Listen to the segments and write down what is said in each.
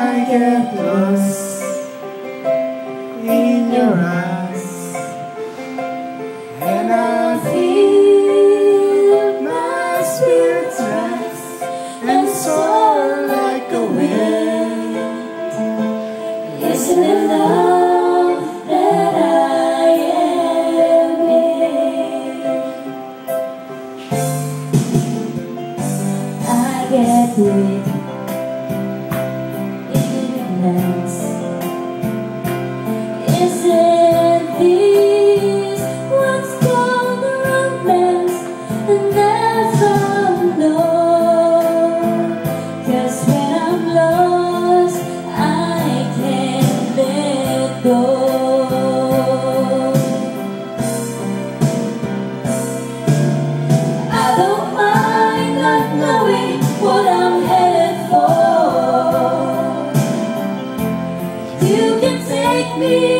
I get lost in your eyes. And I feel my spirit rise and soar like a wind. Listen to love that I am in. I get weak.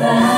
goodbye.